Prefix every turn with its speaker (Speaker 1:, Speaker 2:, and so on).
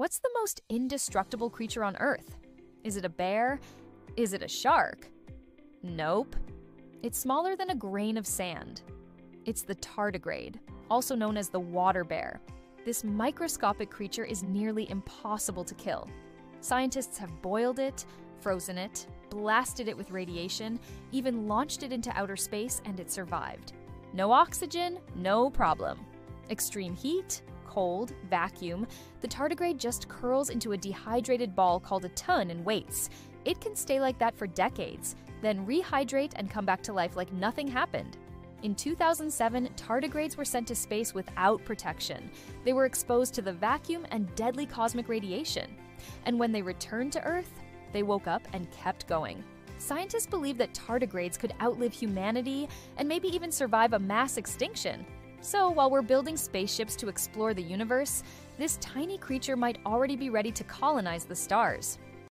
Speaker 1: What's the most indestructible creature on Earth? Is it a bear? Is it a shark? Nope. It's smaller than a grain of sand. It's the tardigrade, also known as the water bear. This microscopic creature is nearly impossible to kill. Scientists have boiled it, frozen it, blasted it with radiation, even launched it into outer space, and it survived. No oxygen, no problem. Extreme heat, cold, vacuum, the tardigrade just curls into a dehydrated ball called a tun and waits. It can stay like that for decades, then rehydrate and come back to life like nothing happened. In 2007, tardigrades were sent to space without protection. They were exposed to the vacuum and deadly cosmic radiation. And when they returned to Earth, they woke up and kept going. Scientists believe that tardigrades could outlive humanity and maybe even survive a mass extinction. So, while we're building spaceships to explore the universe, this tiny creature might already be ready to colonize the stars.